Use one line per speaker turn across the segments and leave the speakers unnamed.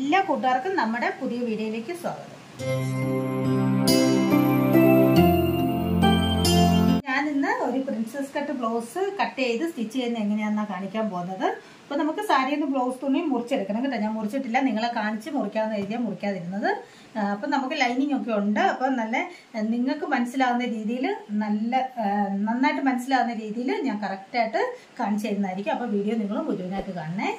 എല്ലാ കൂട്ടുകാർക്കും നമ്മുടെ പുതിയ വീഡിയോയിലേക്ക് സ്വാഗതം. ഞാൻ ഇന്ന് ഒരു പ്രിൻസസ് കട്ട് ബ്ലൗസ് കട്ട് ചെയ്ത് സ്റ്റിച്ച് ചെയ്യുന്ന എങ്ങനെയാണെന്നാണ് കാണിക്കാൻ പോകുന്നത്. അപ്പോൾ നമുക്ക് സാരിയിൽ നിന്ന് ബ്ലൗസ് തുണി മുറിച്ചെടുക്കണം കേട്ടോ. ഞാൻ മുറിച്ചിട്ടില്ല. നിങ്ങളെ കാണിച്ച് മുറിക്കാമെന്ന് എഴുതിയാൽ മുറിക്കാതിരുന്നത്. അപ്പം നമുക്ക് ലൈനിങ് ഒക്കെ ഉണ്ട്. അപ്പം നല്ല നിങ്ങൾക്ക് മനസ്സിലാവുന്ന രീതിയിൽ നല്ല നന്നായിട്ട് മനസ്സിലാവുന്ന രീതിയിൽ ഞാൻ കറക്റ്റായിട്ട് കാണിച്ചു തരുന്നതായിരിക്കും. അപ്പോൾ വീഡിയോ നിങ്ങൾ മുഴുവനായിട്ട് കാണണേ.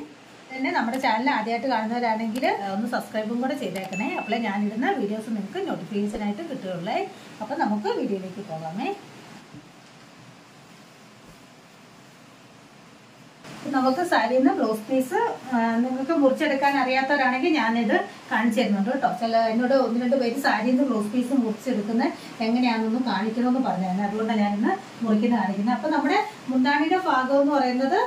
തന്നെ നമ്മുടെ ചാനൽ ആദ്യമായിട്ട് കാണുന്നവരാണെങ്കിൽ ഒന്ന് സബ്സ്ക്രൈബും കൂടെ ചെയ്തേക്കണേ. അപ്പോൾ ഞാനിടുന്ന വീഡിയോസ് നിങ്ങൾക്ക് നോട്ടിഫിക്കേഷനായിട്ട് കിട്ടുകയുള്ളേ. അപ്പോൾ നമുക്ക് വീഡിയോയിലേക്ക് പോകാമേ. നമുക്ക് സാരിയിൽ നിന്ന് ബ്ലൗസ് പീസ് നിങ്ങൾക്ക് മുറിച്ചെടുക്കാൻ അറിയാത്തവരാണെങ്കിൽ ഞാനിത് കാണിച്ചു തരുന്നുണ്ട് കേട്ടോ. ചില എന്നോട് ഒന്ന് രണ്ട് പേര് സാരിയിൽ നിന്ന് ബ്ലൗസ് പീസ് മുറിച്ചെടുക്കുന്നത് എങ്ങനെയാണെന്നൊന്നും കാണിക്കണമെന്ന് പറഞ്ഞായിരുന്നു അതുകൊണ്ടാണ് ഞാനിന്ന് മുറിക്കുന്ന കാണിക്കുന്നത്. അപ്പം നമ്മുടെ മുന്താണിയുടെ ഭാഗം എന്ന് പറയുന്നത്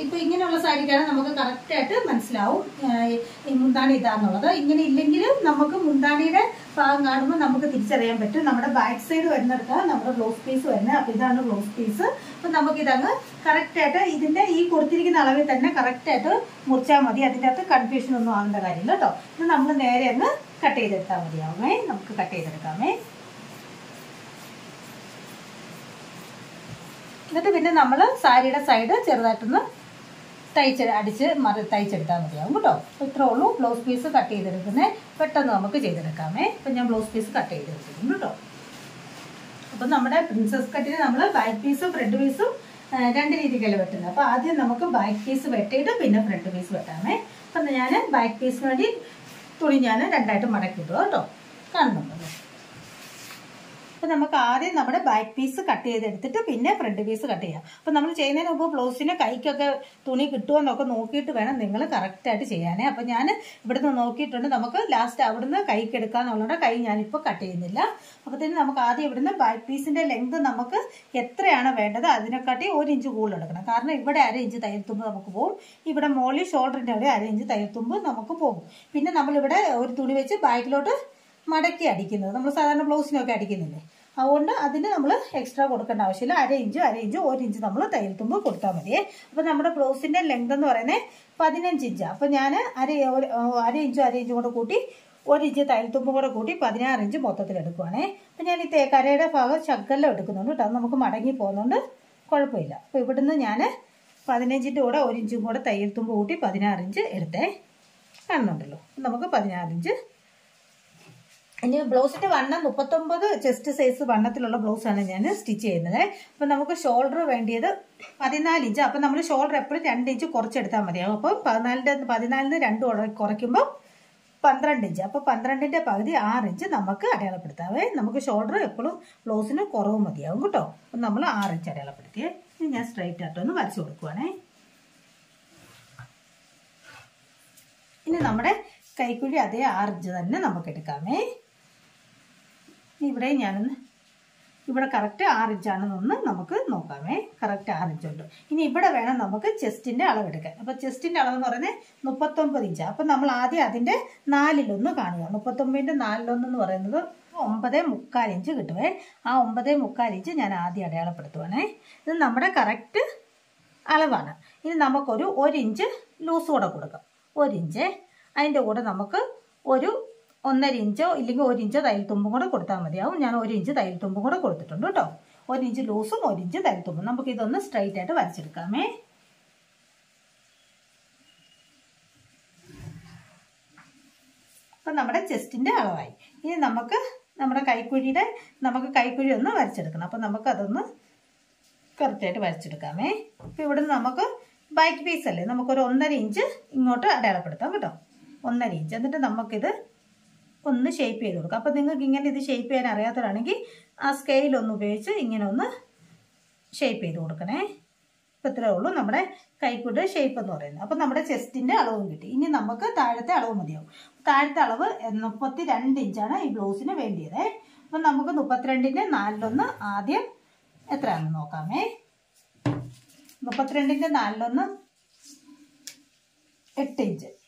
ഇപ്പൊ ഇങ്ങനെയുള്ള സാരിക്കാണ് നമുക്ക് കറക്റ്റ് ആയിട്ട് മനസ്സിലാവും. മുന്താണി ഇതാന്നുള്ളത്. ഇങ്ങനെ ഇല്ലെങ്കിൽ നമുക്ക് മുന്താണിയുടെ ഭാഗം കാണുമ്പോൾ നമുക്ക് തിരിച്ചറിയാൻ പറ്റും. നമ്മുടെ ബാക്ക് സൈഡ് വരുന്നിടത്ത് നമ്മുടെ ബ്ലൗസ് പീസ് വരുന്നത്. അപ്പൊ ഇതാണ് ബ്ലൗസ് പീസ് ഇതങ്ങ് കറക്റ്റ് ആയിട്ട് ഇതിന്റെ ഈ കൊടുത്തിരിക്കുന്ന അളവിൽ തന്നെ കറക്റ്റ് ആയിട്ട് മുറിച്ചാൽ മതി. അതിന്റെ അകത്ത് കൺഫ്യൂഷൻ ഒന്നും ആവേണ്ട കാര്യമില്ല കേട്ടോ. ഇത് നമ്മൾ നേരെ അങ്ങ് കട്ട് ചെയ്തെടുത്താൽ മതിയാവുമേ. നമുക്ക് കട്ട് ചെയ്തെടുക്കാമേ. എന്നിട്ട് പിന്നെ നമ്മൾ സാരിയുടെ സൈഡ് ചെറുതായിട്ടൊന്ന് തയ്ച്ച് അടിച്ച് മറി തയ്ച്ചെടുത്താൽ മതിയാവും കേട്ടോ. അപ്പോൾ ഇത്രേ ഉള്ളൂ. ബ്ലൗസ് പീസ് കട്ട് ചെയ്തെടുക്കുന്നത് പെട്ടെന്ന് നമുക്ക് ചെയ്തെടുക്കാമേ. അപ്പം ഞാൻ ബ്ലൗസ് പീസ് കട്ട് ചെയ്തെടുത്തിട്ടുണ്ട് കേട്ടോ. അപ്പം നമ്മുടെ പ്രിൻസസ് കട്ടിന് നമ്മൾ ബാക്ക് പീസും ഫ്രണ്ട് പീസും രണ്ട് രീതിക്കല്ലേ വെട്ടുന്നത്. അപ്പോൾ ആദ്യം നമുക്ക് ബാക്ക് പീസ് വെട്ടിയിട്ട് പിന്നെ ഫ്രണ്ട് പീസ് വെട്ടാമേ. അപ്പം ഞാൻ ബാക്ക് പീസിന് വേണ്ടി തുണി ഞാൻ രണ്ടായിട്ട് മടക്കിയിട്ടു കേട്ടോ. കാണുന്നുണ്ടല്ലോ അപ്പോൾ നമുക്ക് ആദ്യം നമ്മുടെ ബാക്ക് പീസ് കട്ട് ചെയ്തെടുത്തിട്ട് പിന്നെ ഫ്രണ്ട് പീസ് കട്ട് ചെയ്യാം. അപ്പോൾ നമ്മൾ ചെയ്യുന്നതിന് മുമ്പ് ബ്ലൗസിന് കൈക്കൊക്കെ തുണി കിട്ടുമോ എന്നൊക്കെ നോക്കിയിട്ട് വേണം നിങ്ങൾ കറക്റ്റായിട്ട് ചെയ്യാനേ. അപ്പോൾ ഞാൻ ഇവിടുന്ന് നോക്കിയിട്ടുണ്ട്. നമുക്ക് ലാസ്റ്റ് അവിടുന്ന് കൈക്ക് എടുക്കാന്നുള്ളതുകൊണ്ട് കൈ ഞാനിപ്പോൾ കട്ട് ചെയ്യുന്നില്ല. അപ്പോഴത്തേന് നമുക്ക് ആദ്യം ഇവിടുന്ന് ബാക്ക് പീസിന്റെ ലെങ്ത് നമുക്ക് എത്രയാണ് വേണ്ടത് അതിനെക്കാട്ടി ഒരു ഇഞ്ച് കൂടുതൽ എടുക്കണം. കാരണം ഇവിടെ അര ഇഞ്ച് തയ്യൽത്തുമ്പ് നമുക്ക് പോകും ഇവിടെ മോളിൽ ഷോൾഡറിന്റെ അവിടെ അര ഇഞ്ച് തയ്യൽത്തുമ്പ് നമുക്ക് പോകും പിന്നെ നമ്മളിവിടെ ഒരു തുണി വെച്ച് ബാക്കിലോട്ട് മടക്കി അടിക്കുന്നത്. നമ്മൾ സാധാരണ ബ്ലൗസിനൊക്കെ അടിക്കുന്നില്ലേ? അതുകൊണ്ട് അതിന് നമ്മൾ എക്സ്ട്രാ കൊടുക്കേണ്ട ആവശ്യമില്ല. അര ഇഞ്ച് അര ഇഞ്ച് ഒരു ഇഞ്ച് നമ്മൾ തയ്യൽ തുമ്പ് കൊടുത്താൽ മതി അപ്പം നമ്മുടെ ബ്ലൗസിന്റെ ലെങ്ത് എന്ന് പറയുന്നത് പതിനഞ്ച് ഇഞ്ച് അപ്പം ഞാൻ അര അര ഇഞ്ചും അര ഇഞ്ചും കൂടെ കൂട്ടി ഒരു ഇഞ്ച് തയ്യൽ തുമ്പ് കൂടെ കൂട്ടി പതിനാറ് ഇഞ്ച് മൊത്തത്തിൽ എടുക്കുവാണേ. അപ്പം ഞാൻ ഈ തേക്കരയുടെ കരയുടെ ഭാഗം ശകലം എടുക്കുന്നുണ്ട് കേട്ടോ. അത് നമുക്ക് മടങ്ങി പോകുന്നുണ്ട് കുഴപ്പമില്ല. അപ്പോൾ ഇവിടുന്ന് ഞാൻ പതിനഞ്ചിന്റെ കൂടെ ഒരു ഇഞ്ചും കൂടെ തയ്യൽ തുമ്പ് കൂട്ടി പതിനാറ് ഇഞ്ച് എടുത്തേ കാണുന്നുണ്ടല്ലോ. നമുക്ക് പതിനാറ് ഇഞ്ച് ഇനി ബ്ലൗസിന്റെ വണ്ണം മുപ്പത്തൊമ്പത് ചെസ്റ്റ് സൈസ് വണ്ണത്തിലുള്ള ബ്ലൗസ് ആണ് ഞാൻ സ്റ്റിച്ച് ചെയ്യുന്നത്. അപ്പം നമുക്ക് ഷോൾഡർ വേണ്ടിയത് പതിനാല് ഇഞ്ച്. അപ്പം നമ്മൾ ഷോൾഡർ എപ്പോഴും രണ്ട് ഇഞ്ച് കുറച്ചെടുത്താൽ മതിയാകും അപ്പം പതിനാലിന്റെ പതിനാലിന് രണ്ട് കുറ- കുറയ്ക്കുമ്പോൾ പന്ത്രണ്ട് ഇഞ്ച്. അപ്പോൾ പന്ത്രണ്ടിന്റെ പകുതി ആറ് ഇഞ്ച് നമുക്ക് അടയാളപ്പെടുത്താവേ. നമുക്ക് ഷോൾഡർ എപ്പോഴും ബ്ലൗസിന് കുറവ് മതിയാവും കേട്ടോ. അപ്പം നമ്മൾ ആറ് ഇഞ്ച് അടയാളപ്പെടുത്തിയേ. ഇനി ഞാൻ സ്ട്രൈറ്റ് ആയിട്ടൊന്ന് വരച്ചു കൊടുക്കുവാണേ. ഇനി നമ്മുടെ കൈക്കുഴി അതേ ആറ് ഇഞ്ച് തന്നെ നമുക്ക് എടുക്കാമേ. ഇവിടെ ഞാനൊന്ന് ഇവിടെ കറക്റ്റ് ആറ് ഇഞ്ചാണെന്നൊന്ന് നമുക്ക് നോക്കാമേ. കറക്റ്റ് ആറ് ഇഞ്ചുണ്ട് ഇനി ഇവിടെ വേണം നമുക്ക് ചെസ്റ്റിന്റെ അളവെടുക്കാൻ അപ്പോൾ ചെസ്റ്റിന്റെ അളവെന്ന് പറയുന്നത് മുപ്പത്തൊമ്പത് ഇഞ്ച്. അപ്പം നമ്മൾ ആദ്യം അതിന്റെ നാലിലൊന്ന് കാണുക. മുപ്പത്തൊമ്പതിന്റെ നാലിലൊന്ന് എന്ന് പറയുന്നത് ഒമ്പത് മുക്കാൽ ഇഞ്ച് കിട്ടുവേ. ആ ഒമ്പത് മുക്കാൽ ഇഞ്ച് ഞാൻ ആദ്യം അടയാളപ്പെടുത്തുവാണേ. ഇത് നമ്മുടെ കറക്റ്റ് അളവാണ്. ഇനി നമുക്കൊരു ഒരു ഇഞ്ച് ലൂസ് കൂടെ കൊടുക്കാം. ഒരു ഇഞ്ച് അതിന്റെ കൂടെ നമുക്ക് ഒരു ഒന്നര ഇഞ്ചോ ഇല്ലെങ്കിൽ ഒരു ഇഞ്ച് തയ്യൽ തുമ്പും കൂടെ കൊടുത്താൽ മതിയാവും. ഞാൻ ഒരു ഇഞ്ച് തയ്യൽ തുമ്പും കൂടെ കൊടുത്തിട്ടുണ്ട് കേട്ടോ. ഒരു ഇഞ്ച് ലൂസും ഒരു ഇഞ്ച് തയ്യൽ തുമ്പും. നമുക്ക് ഇതൊന്ന് സ്ട്രൈറ്റ് ആയിട്ട് വരച്ചെടുക്കാമേ. അപ്പം നമ്മുടെ ചെസ്റ്റിന്റെ അളവായി. ഇനി നമുക്ക് നമ്മുടെ കൈക്കുഴിയുടെ നമുക്ക് കൈക്കുഴി ഒന്ന് വരച്ചെടുക്കണം. അപ്പം നമുക്കതൊന്ന് കറക്റ്റായിട്ട് വരച്ചെടുക്കാമേ. അപ്പോൾ ഇവിടെ നമുക്ക് ബാക്ക് പീസ് അല്ലേ? നമുക്കൊരു ഒന്നര ഇഞ്ച് ഇങ്ങോട്ട് അടയാളപ്പെടുത്താം കേട്ടോ. ഒന്നര ഇഞ്ച്. എന്നിട്ട് നമുക്കിത് ഒന്ന് ഷേപ്പ് ചെയ്ത് കൊടുക്കുക. അപ്പോൾ നിങ്ങൾക്ക് ഇങ്ങനെ ഇത് ഷേപ്പ് ചെയ്യാൻ അറിയാത്തവരാണെങ്കിൽ ആ സ്കെയിൽ ഒന്ന് ഉപയോഗിച്ച് ഇങ്ങനെ ഒന്ന് ഷേപ്പ് ചെയ്ത് കൊടുക്കണേ. ഇപ്പം ഇത്രേ ഉള്ളൂ നമ്മുടെ കൈക്കൂട്ട് ഷേപ്പ് എന്ന് പറയുന്നത്. അപ്പം നമ്മുടെ ചെസ്റ്റിന്റെ അളവും കിട്ടി. ഇനി നമുക്ക് താഴത്തെ അളവ് മതിയാവും. താഴത്തെ അളവ് മുപ്പത്തി രണ്ട് ഇഞ്ചാണ് ഈ ബ്ലൗസിന് വേണ്ടിയത്. അപ്പം നമുക്ക് മുപ്പത്തിരണ്ടിന്റെ നാലിലൊന്ന് ആദ്യം എത്രയാണെന്ന് നോക്കാമേ. മുപ്പത്തിരണ്ടിന്റെ നാലിലൊന്ന് എട്ട് ഇഞ്ച്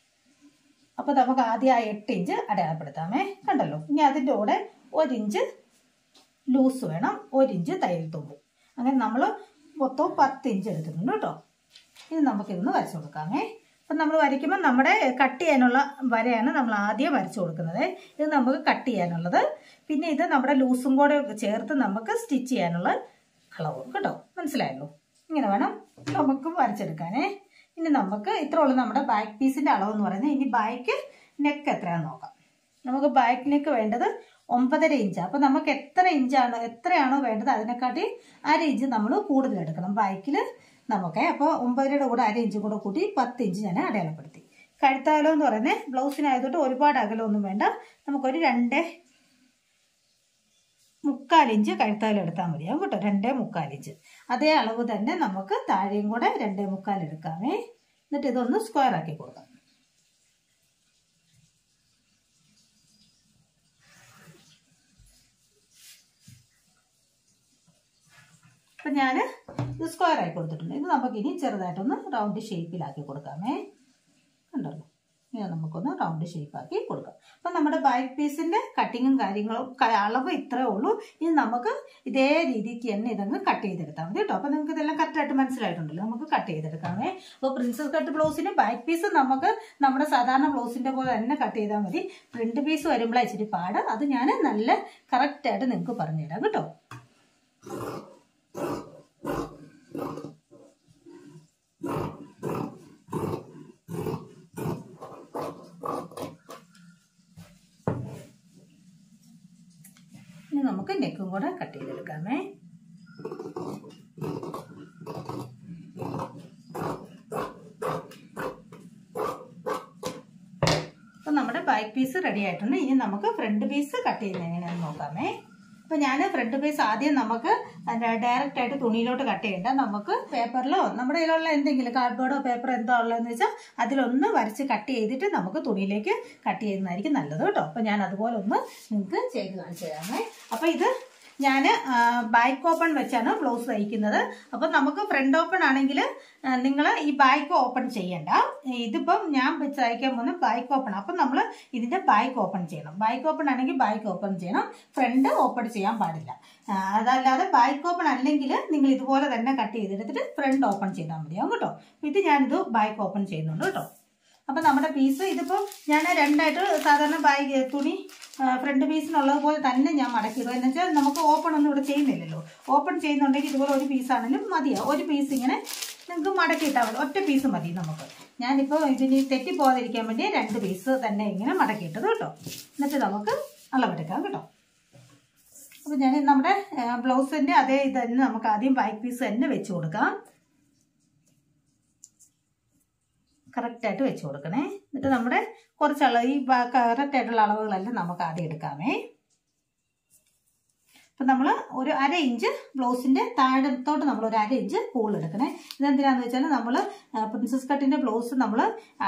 അപ്പോൾ നമുക്ക് ആദ്യം ആ എട്ട് ഇഞ്ച് അടയാളപ്പെടുത്താമേ. കണ്ടല്ലോ? ഇനി അതിന്റെ കൂടെ ഒരിഞ്ച് ലൂസ് വേണം. ഒരിഞ്ച് തയ്യൽ തുമ്പ്. അങ്ങനെ നമ്മൾ മൊത്തം പത്ത് ഇഞ്ച് എടുത്തിട്ടുണ്ട് കേട്ടോ. ഇനി നമുക്കിതൊന്ന് വരച്ചു കൊടുക്കാമേ. അപ്പം നമ്മൾ വരയ്ക്കുമ്പോൾ നമ്മുടെ കട്ട് ചെയ്യാനുള്ള വരയാണ് നമ്മൾ ആദ്യം വരച്ചു കൊടുക്കുന്നത്. ഇത് നമുക്ക് കട്ട് ചെയ്യാനുള്ളത്. പിന്നെ ഇത് നമ്മുടെ ലൂസും കൂടെ ചേർത്ത് നമുക്ക് സ്റ്റിച്ച് ചെയ്യാനുള്ള അളവ്. കേട്ടോ? മനസ്സിലായല്ലോ? ഇങ്ങനെ വേണം നമുക്ക് വരച്ചെടുക്കാനേ. ഇനി നമുക്ക് ഇത്ര നമ്മുടെ ബാക്ക് അളവ് എന്ന് പറയുന്നത്. ഇനി ബാക്ക് നെക്ക് എത്രയാണെന്ന് നോക്കാം. നമുക്ക് ബാക്ക് നെക്ക് വേണ്ടത് ഒമ്പതര ഇഞ്ച് അപ്പോൾ നമുക്ക് എത്ര ഇഞ്ചാണോ എത്രയാണോ വേണ്ടത് അതിനെക്കാട്ടി അര ഇഞ്ച് നമ്മൾ കൂടുതൽ എടുക്കണം. ബാക്കിൽ നമുക്ക് അപ്പോൾ ഒമ്പതരയുടെ കൂടെ അര ഇഞ്ചും കൂടെ കൂട്ടി പത്ത് ഇഞ്ച് ഞാൻ അടയാളപ്പെടുത്തി. കഴുത്താലോ എന്ന് പറയുന്നത് ബ്ലൗസിനായതുകൊണ്ട് ഒരുപാട് അകലമൊന്നും വേണ്ട. നമുക്കൊരു രണ്ട് മുക്കാലിഞ്ച് കഴുത്താലും എടുത്താൽ മതിയാവും കേട്ടോ രണ്ടേ മുക്കാലിഞ്ച് അതേ അളവ് തന്നെ നമുക്ക് താഴെയും കൂടെ രണ്ടേ മുക്കാൽ എടുക്കാമേ. എന്നിട്ട് ഇതൊന്ന് സ്ക്വയർ ആക്കി കൊടുക്കാം. അപ്പം ഞാൻ ഇത് സ്ക്വയർ ആക്കി കൊടുത്തിട്ടുണ്ട്. ഇത് നമുക്ക് ഇനി ചെറുതായിട്ടൊന്ന് റൗണ്ട് ഷേപ്പിലാക്കി കൊടുക്കാമേ. കണ്ടല്ലോ? ഇങ്ങനെ നമുക്കൊന്ന് റൗണ്ട് ഷേപ്പാക്കി കൊടുക്കാം. അപ്പം നമ്മുടെ ബാക്ക് പീസിന്റെ കട്ടിങ്ങും കാര്യങ്ങളും അളവ് ഇത്രേ ഉള്ളൂ. ഇനി നമുക്ക് ഇതേ രീതിക്ക് തന്നെ ഇതങ്ങ് കട്ട് ചെയ്തെടുത്താൽ മതി കേട്ടോ. അപ്പം നിങ്ങൾക്ക് ഇതെല്ലാം കറക്റ്റായിട്ട് മനസ്സിലായിട്ടുണ്ടല്ലോ. നമുക്ക് കട്ട് ചെയ്തെടുക്കാമേ. അപ്പോൾ പ്രിൻസസ് കട്ട് ബ്ലൗസിന് ബാക്ക് പീസ് നമുക്ക് നമ്മുടെ സാധാരണ ബ്ലൗസിന്റെ പോലെ തന്നെ കട്ട് ചെയ്താൽ മതി. ഫ്രണ്ട് പീസ് വരുമ്പോഴാണ് ഇച്ചിരി പാട്. അത് ഞാൻ നല്ല കറക്റ്റായിട്ട് നിങ്ങൾക്ക് പറഞ്ഞുതരാം കേട്ടോ ഇനി നമുക്ക് നെക്കും കൂടെ കട്ട് ചെയ്തെടുക്കാമേ. അപ്പം നമ്മുടെ ബാക്ക് പീസ് റെഡി ആയിട്ടുണ്ട്. ഇനി നമുക്ക് ഫ്രണ്ട് പീസ് കട്ട് ചെയ്യുന്നത് എങ്ങനെയാണെന്ന് നോക്കാമേ. അപ്പം ഞാൻ ഫ്രണ്ട് പീസ് ആദ്യം നമുക്ക് ഡയറക്റ്റ് ആയിട്ട് തുണിയിലോട്ട് കട്ട് ചെയ്യണ്ട. നമുക്ക് പേപ്പറിലോ നമ്മുടെ കയ്യിലുള്ള എന്തെങ്കിലും കാർഡ്ബോർഡോ പേപ്പറോ എന്തോ ഉള്ളതെന്ന് വെച്ചാൽ അതിലൊന്ന് വരച്ച് കട്ട് ചെയ്തിട്ട് നമുക്ക് തുണിയിലേക്ക് കട്ട് ചെയ്യുന്നതായിരിക്കും നല്ലത് കേട്ടോ. അപ്പം ഞാൻ അതുപോലെ ഒന്ന് നിങ്ങൾക്ക് ചെയ്ത് കാണിച്ചു തരാമേ. അപ്പം ഇത് ഞാൻ ബാക്ക് ഓപ്പൺ വെച്ചാണ് ബ്ലൗസ് തയ്ക്കുന്നത്. അപ്പം നമുക്ക് ഫ്രണ്ട് ഓപ്പൺ ആണെങ്കിൽ നിങ്ങൾ ഈ ബാക്ക് ഓപ്പൺ ചെയ്യണ്ട. ഇതിപ്പം ഞാൻ വെച്ച് തയ്ക്കാൻ പോകുന്ന ബാക്ക് ഓപ്പൺ അപ്പം നമ്മൾ ഇതിന്റെ ബാക്ക് ഓപ്പൺ ചെയ്യണം. ബാക്ക് ഓപ്പൺ ആണെങ്കിൽ ബാക്ക് ഓപ്പൺ ചെയ്യണം. ഫ്രണ്ട് ഓപ്പൺ ചെയ്യാൻ പാടില്ല. അതല്ലാതെ ബാക്ക് ഓപ്പൺ അല്ലെങ്കിൽ നിങ്ങൾ ഇതുപോലെ തന്നെ കട്ട് ചെയ്തെടുത്തിട്ട് ഫ്രണ്ട് ഓപ്പൺ ചെയ്താൽ മതിയാവും കേട്ടോ. ഇത് ഞാനിത് ബാക്ക് ഓപ്പൺ ചെയ്യുന്നുണ്ട് കേട്ടോ. അപ്പം നമ്മുടെ പീസ് ഇതിപ്പോൾ ഞാൻ രണ്ടായിട്ട് സാധാരണ ബാഗ് തുണി ഫ്രണ്ട് പീസിനുള്ളത് പോലെ തന്നെ ഞാൻ മടക്കിയത് എന്ന് വെച്ചാൽ നമുക്ക് ഓപ്പൺ ഒന്നും ഇവിടെ ചെയ്യുന്നില്ലല്ലോ. ഓപ്പൺ ചെയ്യുന്നുണ്ടെങ്കിൽ ഇതുപോലെ ഒരു പീസാണെങ്കിലും മതിയാവും ഒരു പീസ് ഇങ്ങനെ നിങ്ങൾക്ക് മടക്കിയിട്ടാൽ മതി. ഒറ്റ പീസ് മതി നമുക്ക്. ഞാനിപ്പോൾ ഇതിന് തെറ്റിപ്പോകാതിരിക്കാൻ വേണ്ടി രണ്ട് പീസ് തന്നെ ഇങ്ങനെ മടക്കിയിട്ടത് കേട്ടോ. എന്നിട്ട് നമുക്ക് അളവെടുക്കാം കേട്ടോ. അപ്പോൾ ഞാൻ നമ്മുടെ ബ്ലൗസിന്റെ അതേ ഇത് തന്നെ നമുക്ക് ആദ്യം ബാക്ക് പീസ് തന്നെ വെച്ച് കൊടുക്കാം. കറക്റ്റായിട്ട് വെച്ച് കൊടുക്കണേ. എന്നിട്ട് നമ്മുടെ കുറച്ച് അളവ് ഈ കറക്റ്റായിട്ടുള്ള അളവുകളെല്ലാം നമുക്ക് ആദ്യം എടുക്കാമേ. അപ്പം നമ്മൾ ഒരു അര ഇഞ്ച് ബ്ലൗസിന്റെ താഴത്തോട്ട് നമ്മൾ ഒരു അര ഇഞ്ച് കൂടുതൽ ഇതെന്തിനാന്ന് വെച്ചാൽ നമ്മൾ പ്രിൻസസ് കട്ടിന്റെ ബ്ലൗസ് നമ്മൾ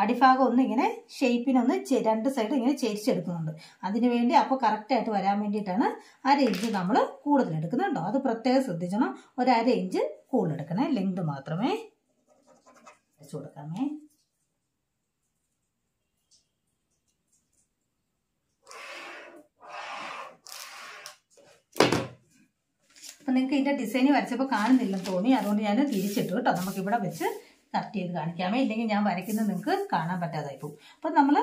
അടിഭാഗം ഒന്ന് ഇങ്ങനെ ഷേപ്പിനൊന്ന് രണ്ട് സൈഡ് ഇങ്ങനെ ചെരിച്ചെടുക്കുന്നുണ്ട്. അതിന് വേണ്ടി അപ്പോൾ കറക്റ്റായിട്ട് വരാൻ വേണ്ടിയിട്ടാണ് അര ഇഞ്ച് നമ്മൾ കൂടുതൽ എടുക്കുന്നുണ്ടോ. അത് പ്രത്യേകം ശ്രദ്ധിക്കണം ഒരു അര ഇഞ്ച് കൂടുതൽ എടുക്കണേ ലെങ്ത് മാത്രമേ. വെച്ച് കൊടുക്കാമേ. അപ്പം നിങ്ങൾക്ക് ഇതിന്റെ ഡിസൈൻ വരച്ചപ്പോൾ കാണുന്നില്ലെന്ന് തോന്നി. അതുകൊണ്ട് ഞാൻ തിരിച്ചിട്ടു കേട്ടോ. നമുക്ക് ഇവിടെ വെച്ച് കട്ട് ചെയ്ത് കാണിക്കാമേ. ഇല്ലെങ്കിൽ ഞാൻ വരയ്ക്കുന്നത് നിങ്ങൾക്ക് കാണാൻ പറ്റാതായി പോകും. അപ്പം നമ്മൾ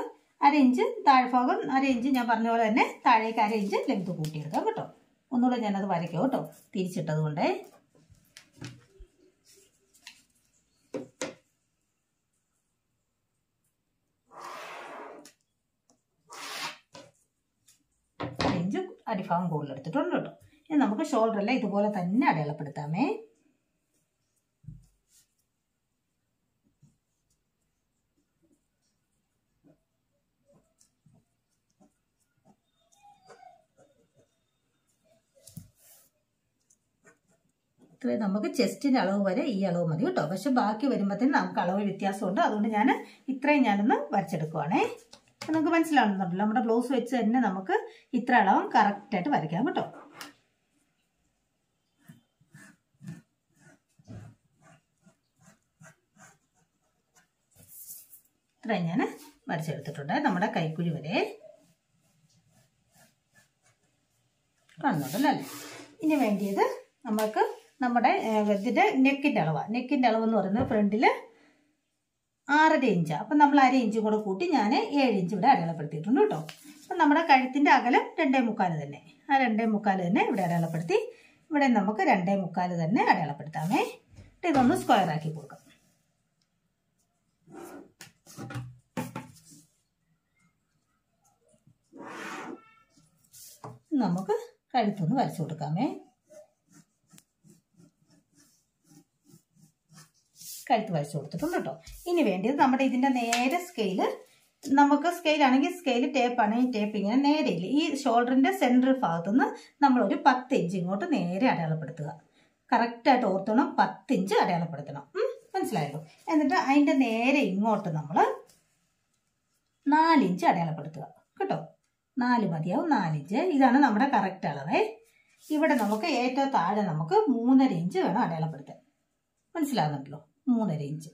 അര ഇഞ്ച് താഴ്ഭാഗം അര ഇഞ്ച് ഞാൻ പറഞ്ഞ പോലെ തന്നെ താഴേക്ക് അര ഇഞ്ച് ലെങ്ത് കൂട്ടിയെടുക്കാം കേട്ടോ. ഒന്നുകൂടെ ഞാനത് വരയ്ക്കാം കേട്ടോ. തിരിച്ചിട്ടത് കൊണ്ടേ. അരിഭാഗം എടുത്തിട്ടുണ്ട് കേട്ടോ. ഇനി നമുക്ക് ഷോൾഡറെല്ലാം ഇതുപോലെ തന്നെ അടയാളപ്പെടുത്താമേ. നമുക്ക് ചെസ്റ്റിന്റെ അളവ് വരെ ഈ അളവ് മതി കേട്ടോ. പക്ഷെ ബാക്കി വരുമ്പോഴത്തേന് നമുക്ക് അളവ് വ്യത്യാസമുണ്ട്. അതുകൊണ്ട് ഞാൻ ഇത്രയും ഞാനൊന്ന് വരച്ചെടുക്കുവാണേ. നമുക്ക് മനസ്സിലാവുന്നുണ്ടല്ലോ നമ്മുടെ ബ്ലൗസ് വെച്ച് തന്നെ നമുക്ക് ഇത്ര അളവും കറക്റ്റായിട്ട് വരയ്ക്കാം കേട്ടോ. ഇത്രയും ഞാൻ വരച്ചെടുത്തിട്ടുണ്ട്. നമ്മുടെ കൈക്കുഴി വരെ കാണുന്നുണ്ടല്ലോ അല്ലേ? ഇനി വേണ്ടിയത് നമുക്ക് നമ്മുടെ ഇതിന്റെ നെക്കിന്റെ അളവാണ് നെക്കിന്റെ അളവ് എന്ന് പറയുന്നത് ഫ്രണ്ടിൽ ആറര ഇഞ്ചാണ് അപ്പം നമ്മൾ അര ഇഞ്ചും കൂടെ കൂട്ടി ഞാൻ ഏഴ് ഇഞ്ച് ഇവിടെ അടയാളപ്പെടുത്തിയിട്ടുണ്ട് കേട്ടോ. അപ്പം നമ്മുടെ കഴുത്തിന്റെ അകലം രണ്ടേ മുക്കാൽ തന്നെ. ആ രണ്ടേ മുക്കാൽ തന്നെ ഇവിടെ അടയാളപ്പെടുത്തി ഇവിടെ നമുക്ക് രണ്ടേ മുക്കാൽ തന്നെ അടയാളപ്പെടുത്താമേ. ഇതൊന്ന് സ്ക്വയർ ആക്കി കൊടുക്കാം. നമുക്ക് കഴുത്തൊന്ന് വരച്ചു കൊടുക്കാമേ. കഴുത്ത് വരച്ചു കൊടുത്തിട്ടുണ്ട് കേട്ടോ. ഇനി വേണ്ടത് നമ്മുടെ ഇതിന്റെ നേരെ സ്കെയിൽ നമുക്ക് സ്കെയിൽ ആണെങ്കിൽ സ്കെയിൽ ടേപ്പ് ആണെങ്കിൽ ടേപ്പ് ഇങ്ങനെ നേരെ ഇല്ല? ഈ ഷോൾഡറിന്റെ സെൻട്രൽ ഭാഗത്തു നിന്ന് നമ്മളൊരു പത്ത് ഇഞ്ച് ഇങ്ങോട്ട് നേരെ അടയാളപ്പെടുത്തുക. കറക്റ്റായിട്ട് ഓർത്തണം പത്ത് ഇഞ്ച് അടയാളപ്പെടുത്തണം. മനസ്സിലായല്ലോ. എന്നിട്ട് അതിന്റെ നേരെ ഇങ്ങോട്ട് നമ്മൾ നാലിഞ്ച് അടയാളപ്പെടുത്തുക. കേട്ടോ? നാല് മതിയാവും നാലിഞ്ച്. ഇതാണ് നമ്മുടെ കറക്റ്റ് അളവേ. ഇവിടെ നമുക്ക് ഏറ്റവും താഴെ നമുക്ക് മൂന്നര ഇഞ്ച് വേണം അടയാളപ്പെടുത്താൻ. മനസ്സിലാകുന്നുണ്ടല്ലോ മൂന്നര ഇഞ്ച്.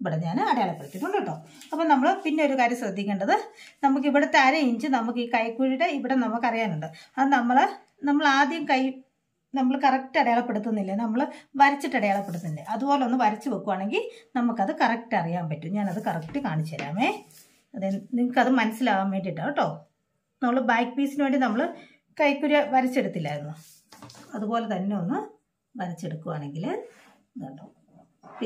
ഇവിടെ ഞാൻ അടയാളപ്പെടുത്തിയിട്ടുണ്ട് കേട്ടോ. അപ്പം നമ്മൾ പിന്നെ ഒരു കാര്യം ശ്രദ്ധിക്കേണ്ടത് നമുക്ക് ഇവിടുത്തെ അര ഇഞ്ച് നമുക്ക് ഈ കൈക്കുഴിയുടെ ഇവിടെ നമുക്കറിയാനുണ്ട്. അത് നമ്മൾ നമ്മൾ ആദ്യം കൈ നമ്മൾ കറക്റ്റ് അടയാളപ്പെടുത്തുന്നില്ല? നമ്മൾ വരച്ചിട്ട് അടയാളപ്പെടുത്തുന്നില്ല? അതുപോലെ ഒന്ന് വരച്ച് വെക്കുവാണെങ്കിൽ നമുക്കത് കറക്റ്റ് അറിയാൻ പറ്റും. ഞാനത് കറക്റ്റ് കാണിച്ചു തരാമേ. അതെ നിങ്ങൾക്കത് മനസ്സിലാവാൻ വേണ്ടിയിട്ടാണ് കേട്ടോ. നമ്മൾ ബാക്ക് പീസിന് വേണ്ടി നമ്മൾ കൈക്കുര വരച്ചെടുത്തില്ലായിരുന്നു. അതുപോലെ തന്നെ ഒന്ന് വരച്ചെടുക്കുവാണെങ്കിൽ ഇതുണ്ടോ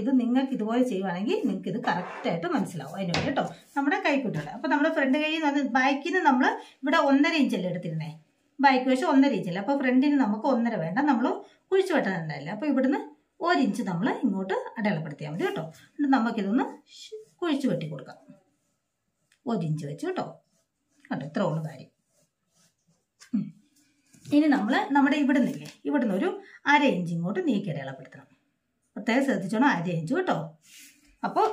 ഇത് നിങ്ങൾക്ക് ഇതുപോലെ ചെയ്യുവാണെങ്കിൽ നിങ്ങൾക്ക് ഇത് കറക്റ്റായിട്ട് മനസ്സിലാവും അതിന് വേണ്ടി കേട്ടോ. നമ്മുടെ കൈക്കുട്ടുണ്ട് അപ്പോൾ നമ്മുടെ ഫ്രണ്ട് കൈ ബാക്കിൽ നിന്ന് നമ്മൾ ഇവിടെ ഒന്നര ഇഞ്ചല്ലേ എടുത്തിരുന്നേ? ബാക്ക് വശം ഒന്നര ഇഞ്ചില്ല അപ്പോൾ ഫ്രണ്ടിന് നമുക്ക് ഒന്നര വേണ്ട. നമ്മൾ കുഴിച്ചു വെട്ടാനുണ്ടായില്ല അപ്പോൾ ഇവിടുന്ന് ഒരു ഇഞ്ച് നമ്മൾ ഇങ്ങോട്ട് അടയാളപ്പെടുത്തിയാൽ മതി കേട്ടോ. എന്നിട്ട് നമുക്കിതൊന്ന് കുഴിച്ചു വെട്ടി കൊടുക്കാം. ഒരു ഇഞ്ച് വെച്ച് കേട്ടോ. കണ്ടോ? ഇത്ര ഉള്ളു കാര്യം. ഇനി നമ്മൾ നമ്മുടെ ഇവിടുന്നില്ലേ? ഇവിടുന്ന് ഒരു അര ഇഞ്ച് ഇങ്ങോട്ട് നീക്കി അടയാളപ്പെടുത്തണം. പ്രത്യേകം ശ്രദ്ധിച്ചോണം. അര ഇഞ്ച് കേട്ടോ. അപ്പോൾ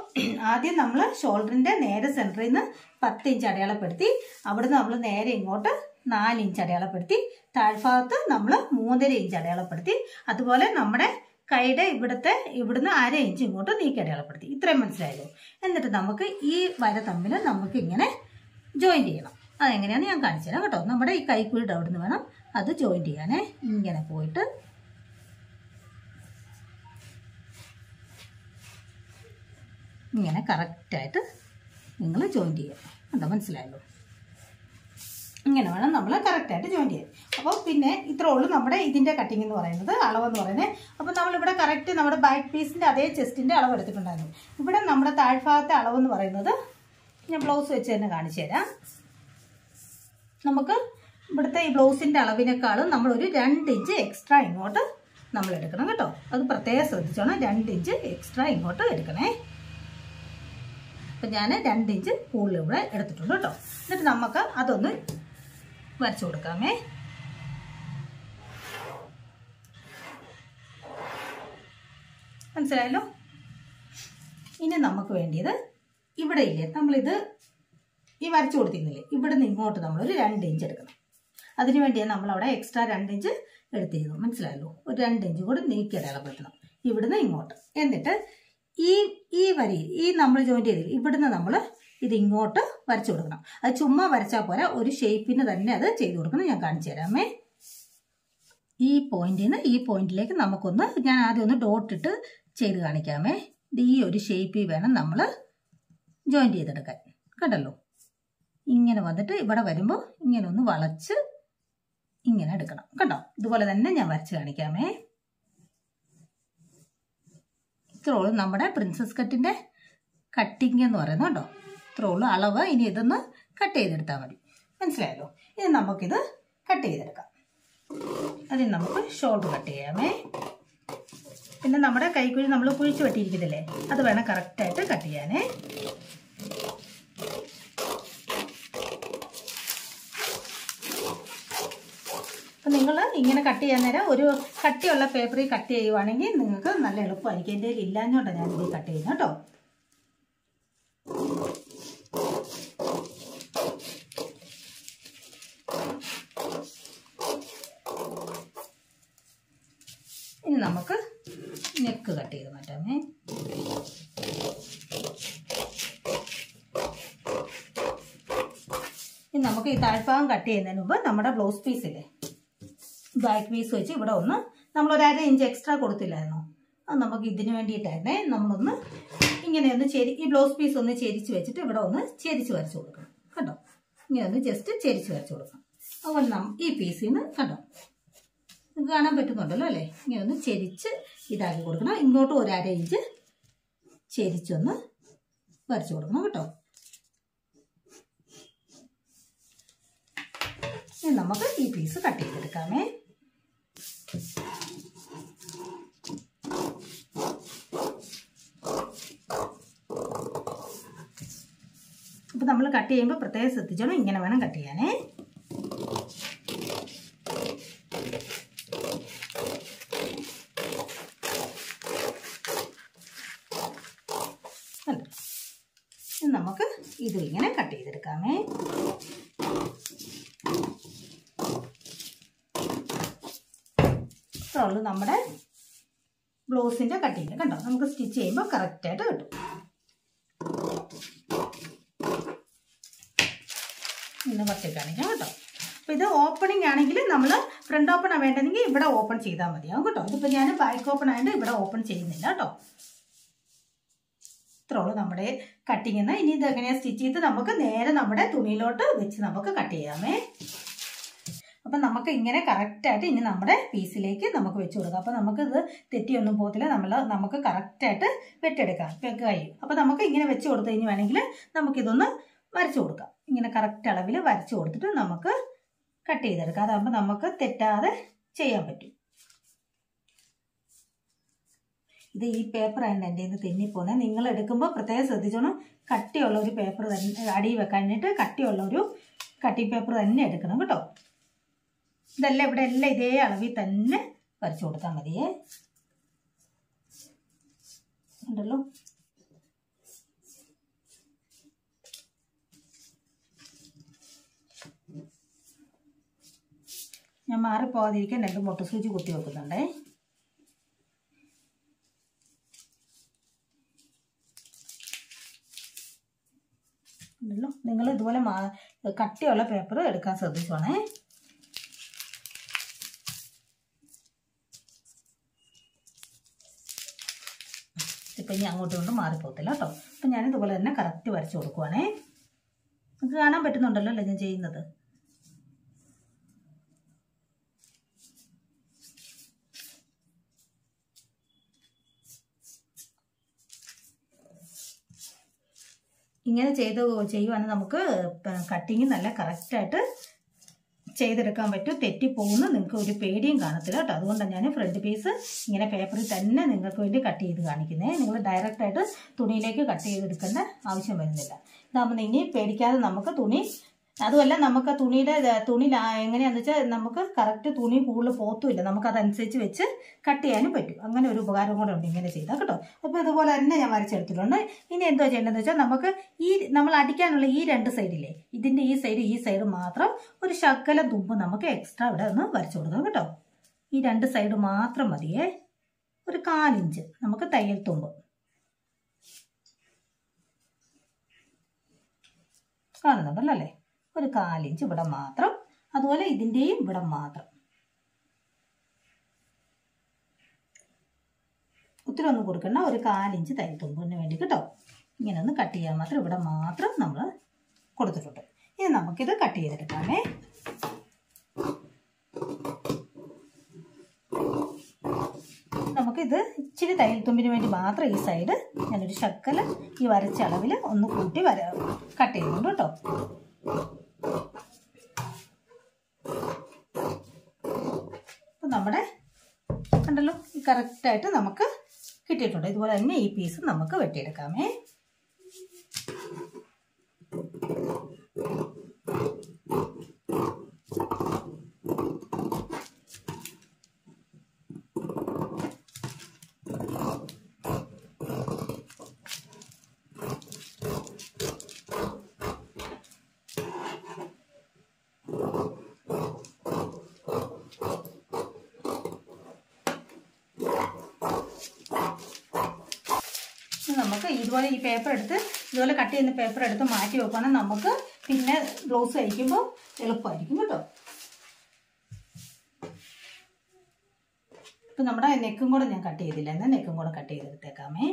ആദ്യം നമ്മൾ ഷോൾഡറിന്റെ നേരെ സെന്ററിൽ നിന്ന് പത്ത് ഇഞ്ച് അടയാളപ്പെടുത്തി അവിടുന്ന് നമ്മൾ നേരെ ഇങ്ങോട്ട് നാല് ഇഞ്ച് അടയാളപ്പെടുത്തി താഴ്ഭാഗത്ത് നമ്മൾ മൂന്നര ഇഞ്ച് അടയാളപ്പെടുത്തി അതുപോലെ നമ്മുടെ കൈയുടെ ഇവിടുത്തെ ഇവിടുന്ന് അര ഇഞ്ച് ഇങ്ങോട്ട് നീക്കി അടയാളപ്പെടുത്തി. ഇത്രയും മനസ്സിലായല്ലോ? എന്നിട്ട് നമുക്ക് ഈ വര തമ്മിൽ നമുക്ക് ഇങ്ങനെ ജോയിൻ ചെയ്യണം. അതെങ്ങനെയാണെന്ന് ഞാൻ കാണിച്ചു തരാം കേട്ടോ. നമ്മുടെ ഈ കൈക്കുഴിയുടെ അവിടെ നിന്ന് വേണം അത് ജോയിൻ ചെയ്യാനേ. ഇങ്ങനെ പോയിട്ട് ഇങ്ങനെ കറക്റ്റായിട്ട് നിങ്ങൾ ജോയിൻ ചെയ്യുക എന്താ മനസ്സിലായല്ലോ? ഇങ്ങനെ വേണം നമ്മൾ കറക്റ്റായിട്ട് ജോയിൻ ചെയ്യാൻ. അപ്പോൾ പിന്നെ ഇത്രേ ഉള്ളൂ നമ്മുടെ ഇതിന്റെ കട്ടിംഗ് എന്ന് പറയുന്നത് അളവെന്ന് പറയുന്നത്. അപ്പോൾ നമ്മളിവിടെ കറക്റ്റ് നമ്മുടെ ബാക്ക് പീസിന്റെ അതേ ചെസ്റ്റിന്റെ അളവ് എടുത്തിട്ടുണ്ടായിരുന്നു. ഇവിടെ നമ്മുടെ താഴ്ഭാഗത്തെ അളവെന്ന് പറയുന്നത് ഞാൻ ബ്ലൗസ് വെച്ച് തന്നെ കാണിച്ചു തരാം. നമുക്ക് ഇവിടുത്തെ ഈ ബ്ലൗസിന്റെ അളവിനേക്കാളും നമ്മളൊരു രണ്ട് ഇഞ്ച് എക്സ്ട്രാ ഇങ്ങോട്ട് നമ്മൾ എടുക്കണം കേട്ടോ. അത് പ്രത്യേകം ശ്രദ്ധിച്ചോണം രണ്ട് ഇഞ്ച് എക്സ്ട്രാ ഇങ്ങോട്ട് എടുക്കണേ. അപ്പം ഞാൻ രണ്ട് ഇഞ്ച് കൂടുതൽ ഇവിടെ എടുത്തിട്ടുണ്ട് കേട്ടോ. എന്നിട്ട് നമുക്ക് അതൊന്ന് വരച്ചു കൊടുക്കാമേ. മനസ്സിലായല്ലോ? ഇനി നമുക്ക് വേണ്ടിയത് ഇവിടെ ഇല്ലേ നമ്മളിത് ഈ വരച്ചു കൊടുത്തിരുന്നില്ലേ? ഇവിടെ നിന്ന് ഇങ്ങോട്ട് നമ്മളൊരു രണ്ട് ഇഞ്ച് എടുക്കണം. അതിനു വേണ്ടിയാണ് നമ്മളവിടെ എക്സ്ട്രാ രണ്ട് ഇഞ്ച് എടുത്തിരുന്നു മനസ്സിലായല്ലോ? ഒരു രണ്ട് ഇഞ്ച് കൂടി നീക്കി അടയാളപ്പെടുത്തണം. ഇവിടുന്ന് ഇങ്ങോട്ട്. എന്നിട്ട് ഈ ഈ വരി ഈ നമ്മൾ ജോയിന്റ് ചെയ്തില്ല? ഇവിടുന്ന് നമ്മൾ ഇത് ഇങ്ങോട്ട് വരച്ചു കൊടുക്കണം. അത് ചുമ്മാ വരച്ചാൽ പോരാ ഒരു ഷേപ്പിന് തന്നെ അത് ചെയ്തു കൊടുക്കണം. ഞാൻ കാണിച്ചു തരാമേ. ഈ പോയിന്റിൽ നിന്ന് ഈ പോയിന്റിലേക്ക് നമുക്കൊന്ന് ഞാൻ ആദ്യം ഒന്ന് ഡോട്ട് ഇട്ട് ചെയ്ത് കാണിക്കാമേ. ഈ ഒരു ഷേപ്പിൽ വേണം നമ്മൾ ജോയിന്റ് ചെയ്തെടുക്കാൻ. കണ്ടല്ലോ? ഇങ്ങനെ വന്നിട്ട് ഇവിടെ വരുമ്പോൾ ഇങ്ങനെ ഒന്ന് വളച്ച് ഇങ്ങനെ എടുക്കണം. കണ്ടോ? ഇതുപോലെ തന്നെ ഞാൻ വരച്ച് കാണിക്കാമേ. ഇത്രയോളം നമ്മുടെ പ്രിൻസസ് കട്ടിന്റെ കട്ടിങ് എന്ന് പറയുന്നത് കേട്ടോ ഇത്രയുള്ളൂ അളവ്. ഇനി ഇതൊന്ന് കട്ട് ചെയ്തെടുത്താൽ മതി. മനസ്സിലായല്ലോ? ഇനി നമുക്കിത് കട്ട് ചെയ്തെടുക്കാം. അതിന് നമുക്ക് ഷോൾഡർ കട്ട് ചെയ്യാമേ. പിന്നെ നമ്മുടെ കൈക്കുഴി നമ്മൾ കുഴിച്ച് വെട്ടിയിരിക്കുന്നില്ലേ? അത് വേണം കറക്റ്റായിട്ട് കട്ട് ചെയ്യാനേ. അപ്പം നിങ്ങൾ ഇങ്ങനെ കട്ട് ചെയ്യാൻ നേരം ഒരു കട്ടിയുള്ള പേപ്പറിൽ കട്ട് ചെയ്യുവാണെങ്കിൽ നിങ്ങൾക്ക് നല്ല എളുപ്പമായിരിക്കും. എന്റെ ഞാൻ ഇതിൽ കട്ട് ചെയ്യുന്നത് കേട്ടോ ഇനി നമുക്ക് നെക്ക് കട്ട് ചെയ്ത് മാറ്റാമേ ഇനി നമുക്ക് ഈ താഴ്ഭാഗം കട്ട് ചെയ്യുന്നതിന് മുമ്പ് നമ്മുടെ ബ്ലൗസ് പീസില്ലേ ബാക്ക് പീസ് വെച്ച് ഇവിടെ ഒന്ന് നമ്മൾ ഒരു അര ഇഞ്ച് എക്സ്ട്രാ കൊടുത്തില്ലായിരുന്നോ? അത് നമുക്ക് ഇതിന് വേണ്ടിയിട്ടായിരുന്നേ നമ്മളൊന്ന് ഇങ്ങനെ ഒന്ന് ചെരി ഈ ബ്ലൗസ് പീസ് ഒന്ന് ചെരിച്ച് വെച്ചിട്ട് ഇവിടെ ഒന്ന് ചെരിച്ച് വരച്ച് കൊടുക്കണം. കണ്ടോ? ഇങ്ങനെ ഒന്ന് ജസ്റ്റ് ചെരിച്ച് വരച്ച് കൊടുക്കണം. അതുപോലെ നമ്മൾ ഈ പീസിൽ നിന്ന് കണ്ടോ? നിങ്ങൾക്ക് കാണാൻ പറ്റുന്നുണ്ടല്ലോ അല്ലേ? ഇങ്ങനെ ഒന്ന് ചെരിച്ച് ഇതാക്കി കൊടുക്കണം. ഇങ്ങോട്ട് ഒരു അര ഇഞ്ച് ചെരിച്ചൊന്ന് വരച്ച് കൊടുക്കണം കേട്ടോ ഇനി നമുക്ക് ഈ പീസ് കട്ട് ചെയ്തെടുക്കാമേ അപ്പോൾ നമ്മൾ കട്ട് ചെയ്യുമ്പോൾ പ്രത്യേകം ശ്രദ്ധിച്ചോണം ഇങ്ങനെ വേണം കട്ട് ചെയ്യാനേ? ഇനി നമുക്ക് ഇതിങ്ങനെ കട്ട് ചെയ്തെടുക്കാമേ ഉള്ളൂ നമ്മുടെ ബ്ലൗസിന്റെ കട്ടിങ് കണ്ടോ? നമുക്ക് സ്റ്റിച്ച് ചെയ്യുമ്പോൾ കറക്റ്റായിട്ട് കിട്ടും. ഇന്ന് പറ്റി കാണിക്കാം കേട്ടോ. അപ്പോൾ ഇത് ഓപ്പണിംഗ് ആണെങ്കിൽ നമ്മൾ ഫ്രണ്ട് ഓപ്പൺ വേണ്ടതെങ്കിൽ ഇവിടെ ഓപ്പൺ ചെയ്താൽ മതിയാവും കേട്ടോ. ഇതിപ്പോൾ ഞാൻ ബാക്ക് ഓപ്പൺ ആയതുകൊണ്ട് ഇവിടെ ഓപ്പൺ ചെയ്യുന്നില്ല കേട്ടോ. ഇത്രേ ഉള്ളൂ നമ്മുടെ കട്ടിങ് എന്നാൽ ഇനി ഇത് എങ്ങനെയാണ് സ്റ്റിച്ച് ചെയ്ത് നമുക്ക് നേരെ നമ്മുടെ തുണിയിലോട്ട് വെച്ച് നമുക്ക് കട്ട് ചെയ്യാമേ. അപ്പം നമുക്ക് ഇങ്ങനെ കറക്റ്റായിട്ട് ഇനി നമ്മുടെ പീസിലേക്ക് നമുക്ക് വെച്ച് കൊടുക്കാം. അപ്പം ഇത് തെറ്റിയൊന്നും പോകത്തില്ല. നമ്മൾ നമുക്ക് കറക്റ്റായിട്ട് വെട്ടിയെടുക്കാം കഴിയും അപ്പം നമുക്ക് ഇങ്ങനെ വെച്ച് കൊടുത്തു കഴിഞ്ഞ് വേണമെങ്കിൽ നമുക്കിതൊന്ന് വരച്ചു കൊടുക്കാം. ഇങ്ങനെ കറക്റ്റ് അളവിൽ വരച്ചു കൊടുത്തിട്ട് നമുക്ക് കട്ട് ചെയ്തെടുക്കാം. അതാകുമ്പോൾ നമുക്ക് തെറ്റാതെ ചെയ്യാൻ പറ്റും. ഇത് ഈ പേപ്പർ ആണ് എന്റെ ഇത് തെന്നിപ്പോകുന്നത് നിങ്ങൾ എടുക്കുമ്പോൾ പ്രത്യേകം ശ്രദ്ധിച്ചോണം. കട്ടിയുള്ള ഒരു പേപ്പർ തന്നെ അടി വെക്കാനായിട്ട് കട്ടിയുള്ള ഒരു കട്ടിങ് പേപ്പർ തന്നെ എടുക്കണം കേട്ടോ. ഇതെല്ലാം ഇവിടെ എല്ലാം ഇതേ അളവിൽ തന്നെ വരച്ചു കൊടുത്താൽ മതിയേ ഉണ്ടല്ലോ. ഞാൻ മാറിപ്പോകാതിരിക്കാൻ രണ്ട് മുട്ട സൂചി കുത്തി വെക്കുന്നുണ്ടേ. ഉണ്ടല്ലോ. നിങ്ങൾ ഇതുപോലെ കട്ടിയുള്ള പേപ്പർ എടുക്കാൻ ശ്രദ്ധിച്ചോണേ. ഇപ്പം ഇനി അങ്ങോട്ടും ഇങ്ങോട്ടും മാറിപ്പോകത്തില്ല കേട്ടോ. അപ്പം ഞാൻ ഇതുപോലെ തന്നെ കറക്റ്റ് വരച്ച് കൊടുക്കുവാണേ. നിങ്ങൾക്ക് കാണാൻ പറ്റുന്നുണ്ടല്ലോ അല്ലേ ഞാൻ ചെയ്യുന്നത്? ഇങ്ങനെ ചെയ്ത് ചെയ്യുവാണെങ്കിൽ നമുക്ക് കട്ടിങ് നല്ല കറക്റ്റായിട്ട് ചെയ്തെടുക്കാൻ പറ്റും. തെറ്റിപ്പോകുന്ന നിങ്ങൾക്ക് ഒരു പേടിയും കാണത്തില്ല കേട്ടോ. അതുകൊണ്ടാണ് ഞാൻ ഫ്രണ്ട് പീസ് ഇങ്ങനെ പേപ്പറിൽ തന്നെ നിങ്ങൾക്ക് വേണ്ടി കട്ട് ചെയ്ത് കാണിക്കുന്നത് നിങ്ങൾ ഡയറക്റ്റായിട്ട് തുണിയിലേക്ക് കട്ട് ചെയ്തെടുക്കേണ്ട ആവശ്യം വരുന്നില്ല. ഇതാകുമ്പോൾ ഇനി പേടിക്കാതെ നമുക്ക് തുണി അതുമല്ല നമുക്ക് തുണിയുടെ തുണി എങ്ങനെയാണെന്ന് വെച്ചാൽ നമുക്ക് കറക്റ്റ് തുണി കൂടുതൽ പോത്തുമില്ല. നമുക്ക് അതനുസരിച്ച് വെച്ച് കട്ട് ചെയ്യാനും പറ്റും. അങ്ങനെ ഒരു ഉപകാരം കൂടെ ഉണ്ട് ഇങ്ങനെ ചെയ്താൽ കേട്ടോ. അപ്പോൾ ഇതുപോലെ തന്നെ ഞാൻ വരച്ചെടുത്തിട്ടുണ്ട്. ഇനി എന്തോ ചെയ്യേണ്ടതെന്ന് വെച്ചാൽ നമുക്ക് ഈ നമ്മൾ അടിക്കാനുള്ള ഈ രണ്ട് സൈഡില്ലേ ഇതിന്റെ ഈ സൈഡ് ഈ സൈഡ് മാത്രം ഒരു ശകല തുമ്പ് നമുക്ക് എക്സ്ട്രാ ഇവിടെ ഒന്ന് വരച്ചു കൊടുക്കാം കേട്ടോ. ഈ രണ്ട് സൈഡ് മാത്രം മതിയേ. ഒരു കാലിഞ്ച് നമുക്ക് തയ്യൽ തുമ്പ്. കാണുന്നുണ്ടല്ലോ അല്ലേ? ഒരു കാലിഞ്ച് ഇവിടെ മാത്രം അതുപോലെ ഇതിന്റെയും ഇവിടെ മാത്രം. ഒത്തിരി ഒന്നും കൊടുക്കണ്ട ഒരു കാലിഞ്ച് തൈ തുമ്പിന് വേണ്ടി കേട്ടോ. ഇങ്ങനെ ഒന്ന് കട്ട് ചെയ്യാൻ മാത്രം ഇവിടെ മാത്രം നമ്മൾ കൊടുത്തിട്ടുണ്ട്. ഇനി നമുക്കിത് കട്ട് ചെയ്തെടുക്കാമേ. നമുക്കിത് ഇച്ചിരി തയ്യൽ തുമ്പിന് വേണ്ടി മാത്രം ഈ സൈഡ് ഞാനൊരു ശക്കല ഈ വരച്ച അളവിൽ ഒന്ന് കൂട്ടി വര കട്ട് ചെയ്യുന്നുണ്ട് കേട്ടോ. അപ്പം നമ്മുടെ കണ്ടല്ലോ കറക്റ്റായിട്ട് നമുക്ക് കിട്ടിയിട്ടുണ്ട്. ഇതുപോലെ തന്നെ ഈ പീസ് നമുക്ക് വെട്ടിയെടുക്കാമേ. നമുക്ക് ഇതുപോലെ ഈ പേപ്പർ എടുത്ത് ഇതുപോലെ കട്ട് ചെയ്യുന്ന പേപ്പർ എടുത്ത് മാറ്റി വെക്കണം നമുക്ക് പിന്നെ ബ്ലൗസ് തയ്ക്കുമ്പോൾ എളുപ്പമായിരിക്കും കേട്ടോ. ഇപ്പം നമ്മുടെ നെക്കും കൂടെ ഞാൻ കട്ട് ചെയ്തില്ല. എന്നാൽ നെക്കും കൂടെ കട്ട് ചെയ്തെടുത്തേക്കാമേ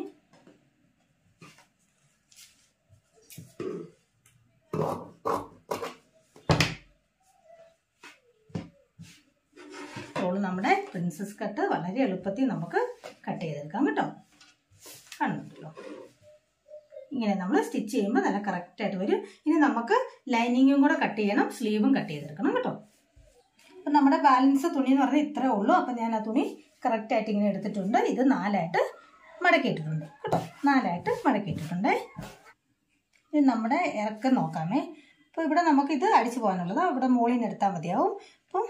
അപ്പോൾ നമ്മുടെ പ്രിൻസസ് കട്ട് വളരെ എളുപ്പത്തിൽ നമുക്ക് കട്ട് ചെയ്തെടുക്കാം കേട്ടോ. കാണുന്നുണ്ടല്ലോ ഇങ്ങനെ നമ്മൾ സ്റ്റിച്ച് ചെയ്യുമ്പോൾ നല്ല കറക്റ്റായിട്ട് വരും. ഇനി നമുക്ക് ലൈനിങ്ങും കൂടെ കട്ട് ചെയ്യണം സ്ലീവും കട്ട് ചെയ്തെടുക്കണം കേട്ടോ. അപ്പം നമ്മുടെ ബാലൻസ് തുണി എന്ന് പറഞ്ഞാൽ ഇത്രേ ഉള്ളൂ. അപ്പം ഞാൻ ആ തുണി കറക്റ്റായിട്ട് ഇങ്ങനെ എടുത്തിട്ടുണ്ട്. ഇത് നാലായിട്ട് മടക്കിയിട്ടിട്ടുണ്ട് കേട്ടോ. നാലായിട്ട് മടക്കിയിട്ടിട്ടുണ്ട്. ഇനി നമ്മുടെ ഇറക്കം നോക്കാമേ. അപ്പോൾ ഇവിടെ നമുക്കിത് അടിച്ചു പോകാനുള്ളത്. ഇവിടെ മുകളിൽ നിന്ന് എടുത്താൽ മതിയാവും. അപ്പം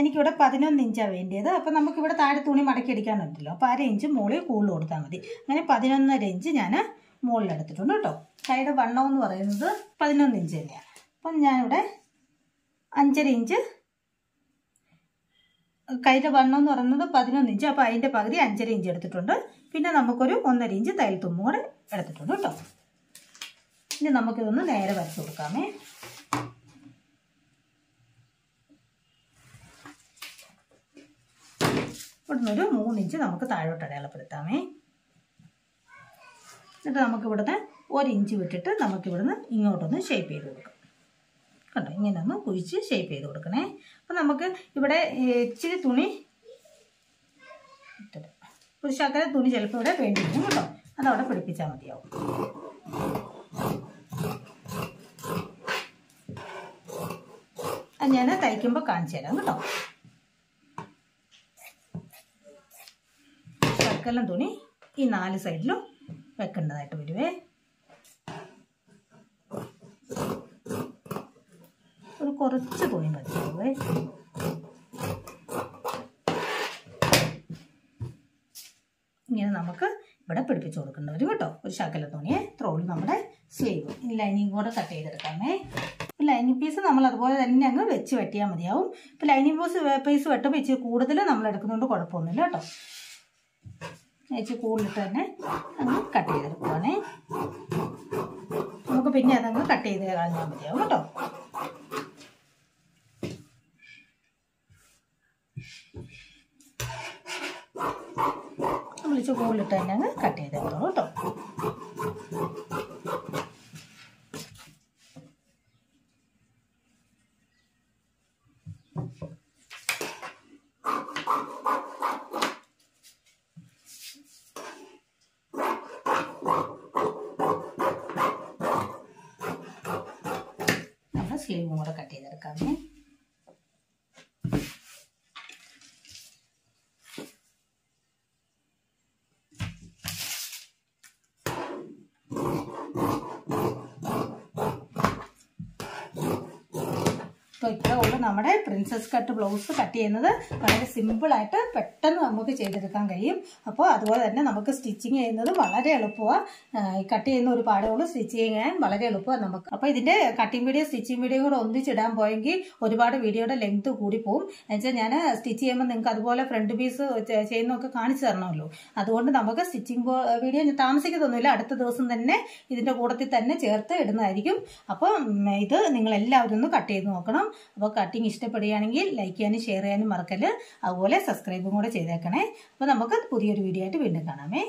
എനിക്കിവിടെ പതിനൊന്ന് ഇഞ്ചാണ് വേണ്ടിയത്. അപ്പം നമുക്കിവിടെ താഴെ തുണി മടക്കി അടിക്കാൻ പറ്റില്ല. അപ്പോൾ അര ഇഞ്ച് മുകളിൽ കൂടുതൽ കൊടുത്താൽ മതി. അങ്ങനെ പതിനൊന്നര ഇഞ്ച് ഞാൻ മുകളിൽ എടുത്തിട്ടുണ്ട് കേട്ടോ. കൈയുടെ വണ്ണം എന്ന് പറയുന്നത് പതിനൊന്ന് ഇഞ്ച് തന്നെയാണ്. അപ്പം ഞാനിവിടെ അഞ്ചര ഇഞ്ച് കൈയുടെ വണ്ണം എന്ന് പറയുന്നത് പതിനൊന്ന് ഇഞ്ച്. അപ്പോൾ അതിന്റെ പകുതി അഞ്ചര ഇഞ്ച് എടുത്തിട്ടുണ്ട്. പിന്നെ നമുക്കൊരു ഒന്നര ഇഞ്ച് തയ്യൽ തുമ്പും കൂടെ എടുത്തിട്ടുണ്ട് കേട്ടോ. ഇനി നമുക്കിതൊന്ന് നേരെ വരച്ചു കൊടുക്കാമേ. ഇവിടുന്ന് ഒരു മൂന്നിഞ്ച് നമുക്ക് താഴോട്ട് അടയാളപ്പെടുത്താമേ. എന്നിട്ട് നമുക്ക് ഒരു ഇഞ്ച് വിട്ടിട്ട് നമുക്ക് ഇവിടുന്ന് ഇങ്ങോട്ടൊന്ന് ഷേപ്പ് ചെയ്ത് കൊടുക്കാം. കണ്ടോ? ഇങ്ങനെ ഒന്ന് കുഴിച്ച് ഷേപ്പ് ചെയ്ത് കൊടുക്കണേ. അപ്പം നമുക്ക് ഇവിടെ ഇച്ചിരി തുണി പുരുഷാക്കര തുണി ചിലപ്പോൾ ഇവിടെ വേണ്ടി വരും കേട്ടോ. അതവിടെ പിടിപ്പിച്ചാൽ മതിയാവും. അത് ഞാൻ തയ്ക്കുമ്പോൾ കാണിച്ചു തരാം കേട്ടോ. ശർക്കരം തുണി ഈ നാല് സൈഡിലും വെക്കേണ്ടതായിട്ട് വരുവേ. ഒരു കുറച്ച് തുണി മതിയാവേ ഇങ്ങനെ നമുക്ക് ഇവിടെ പിടിപ്പിച്ച് കൊടുക്കേണ്ടി വരും കേട്ടോ. ഒരു ശകല തുണിയെ ത്രോൾ നമ്മുടെ സ്ലീവ് ഈ ലൈനിങ് കൂടെ കട്ട് ചെയ്തെടുക്കാമേ. ലൈനിങ് പീസ് നമ്മൾ അതുപോലെ തന്നെ അങ്ങ് വെച്ച് വെട്ടിയാൽ മതിയാവും. ഇപ്പം ലൈനിങ് പീസ് പീസ് വെട്ടുമ്പോൾ ഇച്ചിരി കൂടുതൽ നമ്മൾ എടുക്കുന്നതുകൊണ്ട് കുഴപ്പമൊന്നുമില്ല കേട്ടോ. ഇച്ചിരി കൂടുതലിട്ട് തന്നെ അങ്ങ് കട്ട് ചെയ്തെടുക്കുവാണേ. നമുക്ക് പിന്നെ അതങ്ങ് കട്ട് ചെയ്ത് കളഞ്ഞാൽ മതിയാവും കേട്ടോ. നമ്മൾ ഇച്ചിരി കൂടുതലിട്ട് തന്നെ അങ്ങ് കട്ട് ചെയ്തെടുത്തോളൂ കേട്ടോ നമ്മൾ സ്ലീവും കൂടെ കട്ട് ചെയ്തെടുക്കാമേ അപ്പോൾ ഇത്രേ ഉള്ളൂ നമ്മുടെ പ്രിൻസസ് കട്ട് ബ്ലൗസ് കട്ട് ചെയ്യുന്നത്. വളരെ സിമ്പിളായിട്ട് പെട്ടെന്ന് നമുക്ക് ചെയ്തെടുക്കാൻ കഴിയും. അപ്പോൾ അതുപോലെ തന്നെ നമുക്ക് സ്റ്റിച്ചിങ് ചെയ്യുന്നത് വളരെ എളുപ്പമാണ് കട്ട് ചെയ്യുന്ന ഒരു പാടേ ഉള്ളൂ. സ്റ്റിച്ച് ചെയ്യാൻ വളരെ എളുപ്പമാണ് നമുക്ക്. അപ്പോൾ ഇതിന്റെ കട്ടിങ് വീഡിയോ സ്റ്റിച്ചിങ് വീഡിയോ കൂടെ ഒന്നിച്ചിടാൻ പോയെങ്കിൽ ഒരുപാട് വീഡിയോയുടെ ലെങ്ത് കൂടി പോകും എന്നുവെച്ചാൽ ഞാൻ സ്റ്റിച്ച് ചെയ്യുമ്പോൾ നിങ്ങൾക്ക് അതുപോലെ ഫ്രണ്ട് പീസ് ചെയ്യുന്നതൊക്കെ കാണിച്ചു തരണമല്ലോ. അതുകൊണ്ട് നമുക്ക് സ്റ്റിച്ചിങ് വീഡിയോ താമസിക്കത്തൊന്നുമില്ല. അടുത്ത ദിവസം തന്നെ ഇതിന്റെ കൂടത്തിൽ തന്നെ ചേർത്ത് ഇടുന്നതായിരിക്കും. അപ്പോൾ ഇത് നിങ്ങൾ എല്ലാവരും ഒന്ന് കട്ട് ചെയ്ത് നോക്കണം. അപ്പോൾ കട്ടിങ് ഇഷ്ടപ്പെടുകയാണെങ്കിൽ ലൈക്ക് ചെയ്യാനും ഷെയർ ചെയ്യാനും മറക്കൽ അതുപോലെ സബ്സ്ക്രൈബും കൂടെ ചെയ്തേക്കണേ. അപ്പോൾ നമുക്ക് പുതിയൊരു വീഡിയോ ആയിട്ട് വീണ്ടും കാണാമേ.